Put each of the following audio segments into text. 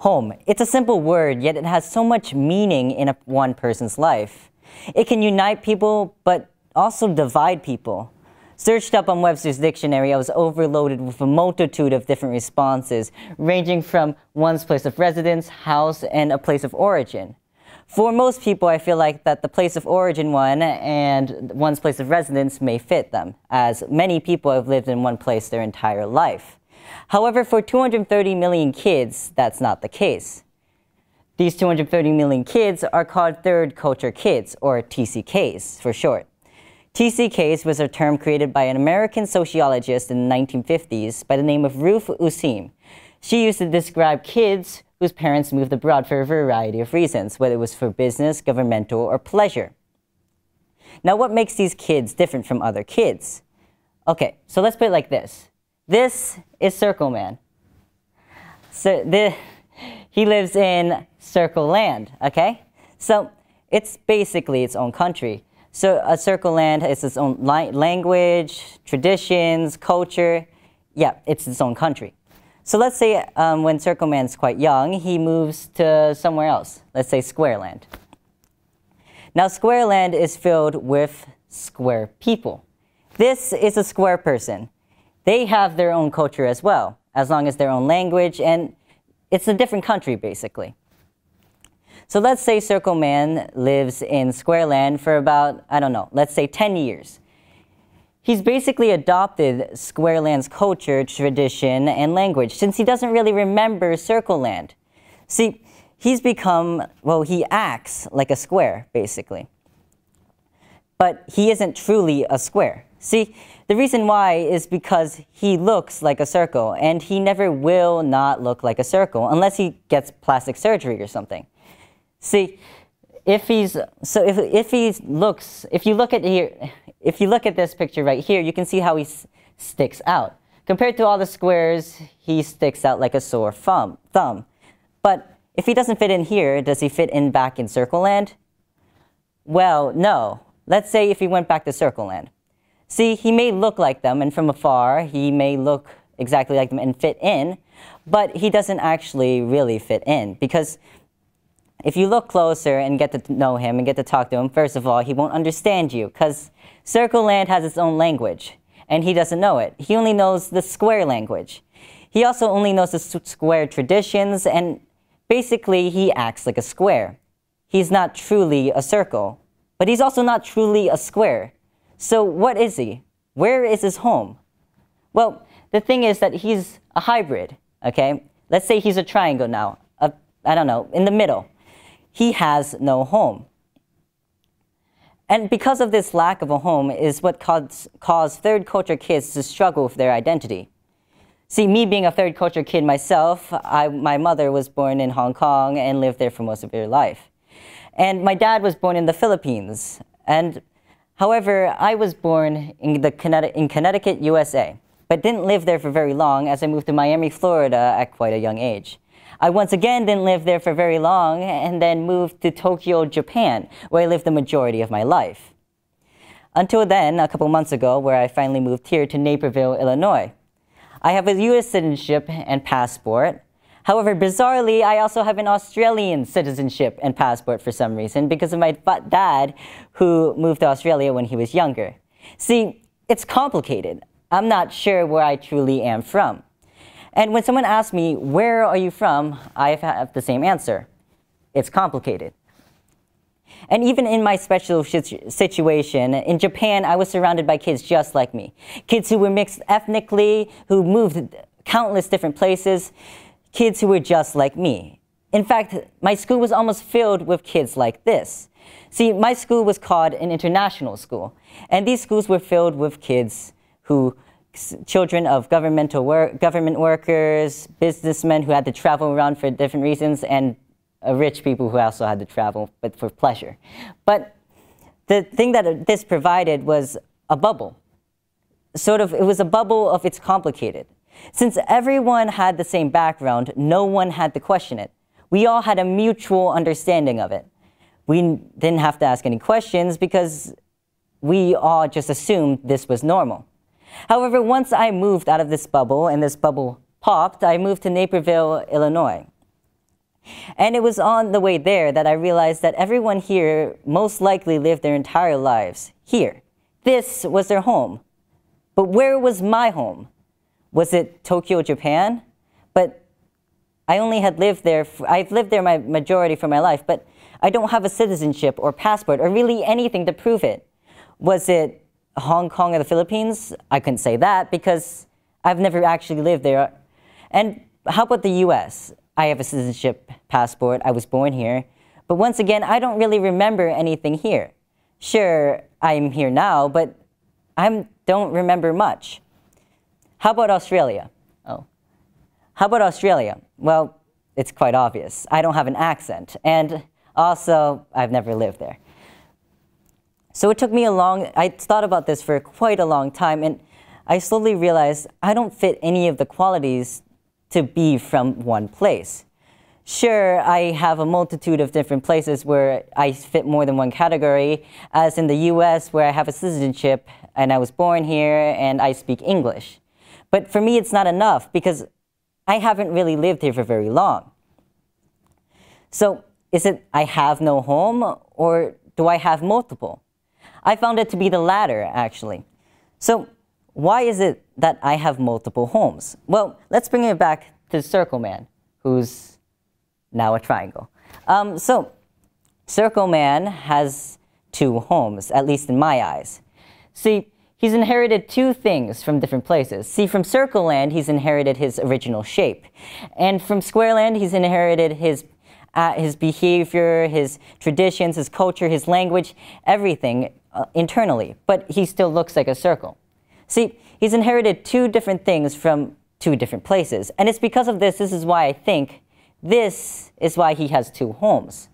Home. It's a simple word, yet it has so much meaning in a, one person's life. It can unite people, but also divide people. Searched up on Webster's dictionary, I was overloaded with a multitude of different responses, ranging from one's place of residence, house, and a place of origin. For most people, I feel like that the place of origin one and one's place of residence may fit them, as many people have lived in one place their entire life. However, for 230 million kids, that's not the case. These 230 million kids are called third culture kids, or TCKs for short. TCKs was a term created by an American sociologist in the 1950s by the name of Ruth Useem. She used to describe kids whose parents moved abroad for a variety of reasons, whether it was for business, governmental, or pleasure. Now, what makes these kids different from other kids? Okay, so let's put it like this. This is Circle Man. So the, he lives in Circle Land, okay? So it's basically its own country. So a circle land is its own language, traditions, culture. Yeah, it's its own country. So let's say um, when Circle Man's quite young, he moves to somewhere else. Let's say Square Land. Now Square Land is filled with square people. This is a square person. They have their own culture as well, as long as their own language, and it's a different country basically. So let's say Circle Man lives in Square Land for about, I don't know, let's say 10 years. He's basically adopted Square Land's culture, tradition, and language since he doesn't really remember Circle Land. See, he's become, well, he acts like a square, basically. But he isn't truly a square. See, the reason why is because he looks like a circle, and he never will not look like a circle unless he gets plastic surgery or something. See, if he's so if if he looks if you look at here if you look at this picture right here, you can see how he sticks out. Compared to all the squares, he sticks out like a sore thumb. thumb. But if he doesn't fit in here, does he fit in back in Circle Land? Well, no. Let's say if he went back to Circle Land. See, he may look like them, and from afar, he may look exactly like them and fit in, but he doesn't actually really fit in because if you look closer and get to know him and get to talk to him, first of all, he won't understand you because Circle Land has its own language and he doesn't know it. He only knows the square language. He also only knows the square traditions and basically he acts like a square. He's not truly a circle, but he's also not truly a square. So what is he? Where is his home? Well, the thing is that he's a hybrid, okay? Let's say he's a triangle now, I don't know, in the middle he has no home. And because of this lack of a home is what caused, caused third culture kids to struggle with their identity. See, me being a third culture kid myself, I, my mother was born in Hong Kong and lived there for most of her life. And my dad was born in the Philippines. And however, I was born in, the in Connecticut, USA, but didn't live there for very long as I moved to Miami, Florida at quite a young age. I once again didn't live there for very long and then moved to Tokyo, Japan, where I lived the majority of my life. Until then, a couple months ago, where I finally moved here to Naperville, Illinois. I have a U.S. citizenship and passport. However, bizarrely, I also have an Australian citizenship and passport for some reason because of my dad who moved to Australia when he was younger. See, it's complicated. I'm not sure where I truly am from. And when someone asks me, where are you from? I have the same answer. It's complicated. And even in my special situation, in Japan, I was surrounded by kids just like me. Kids who were mixed ethnically, who moved countless different places, kids who were just like me. In fact, my school was almost filled with kids like this. See, my school was called an international school, and these schools were filled with kids who children of governmental work, government workers, businessmen who had to travel around for different reasons, and uh, rich people who also had to travel, but for pleasure. But the thing that this provided was a bubble. Sort of, it was a bubble of it's complicated. Since everyone had the same background, no one had to question it. We all had a mutual understanding of it. We didn't have to ask any questions because we all just assumed this was normal. However, once I moved out of this bubble and this bubble popped, I moved to Naperville, Illinois. And it was on the way there that I realized that everyone here most likely lived their entire lives here. This was their home. But where was my home? Was it Tokyo, Japan? But I only had lived there, I've lived there my majority for my life, but I don't have a citizenship or passport or really anything to prove it. Was it Hong Kong or the Philippines? I couldn't say that because I've never actually lived there. And how about the US? I have a citizenship passport, I was born here. But once again, I don't really remember anything here. Sure, I'm here now, but I don't remember much. How about Australia? Oh. How about Australia? Well, it's quite obvious. I don't have an accent, and also, I've never lived there. So it took me a long, I thought about this for quite a long time, and I slowly realized I don't fit any of the qualities to be from one place. Sure, I have a multitude of different places where I fit more than one category, as in the US, where I have a citizenship and I was born here and I speak English. But for me, it's not enough because I haven't really lived here for very long. So, is it I have no home or do I have multiple? I found it to be the latter, actually. So, why is it that I have multiple homes? Well, let's bring it back to Circle Man, who's now a triangle. Um, so, Circle Man has two homes, at least in my eyes. See, he's inherited two things from different places. See, from Circle Land, he's inherited his original shape. And from Square Land, he's inherited his, uh, his behavior, his traditions, his culture, his language, everything uh, internally. But he still looks like a circle. See, he's inherited two different things from two different places. And it's because of this, this is why I think this is why he has two homes.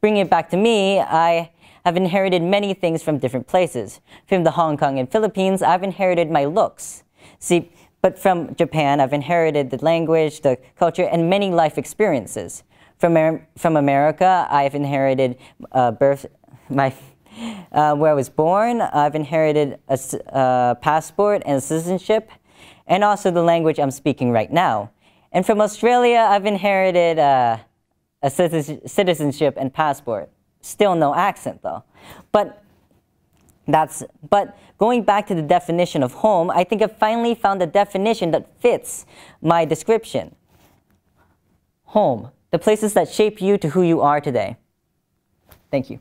Bringing it back to me, I have inherited many things from different places. From the Hong Kong and Philippines, I've inherited my looks. See, but from Japan, I've inherited the language, the culture, and many life experiences. From, from America, I've inherited uh, birth, my uh, where I was born. I've inherited a uh, passport and citizenship, and also the language I'm speaking right now. And from Australia, I've inherited uh, a citizenship and passport. Still no accent though. But that's but going back to the definition of home, I think I've finally found a definition that fits my description. Home, the places that shape you to who you are today. Thank you.